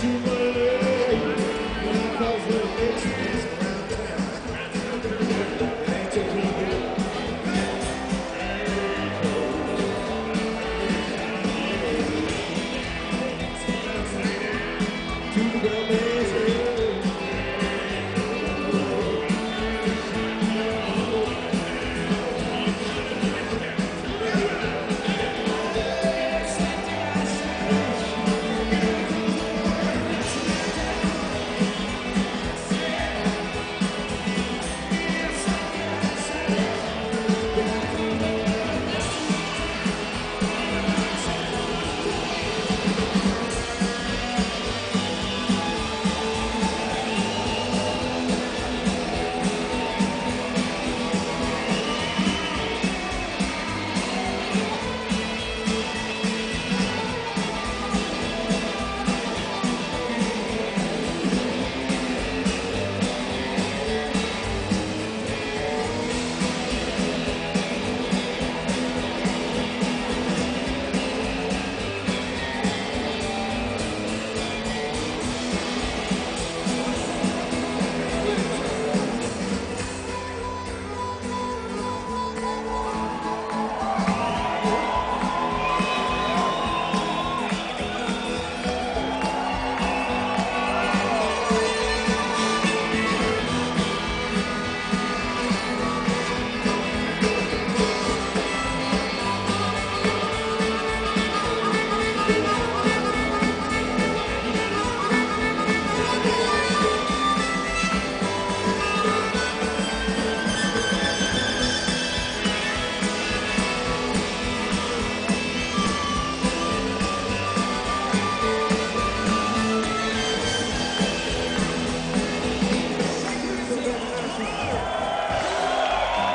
to me.